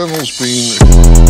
General's been...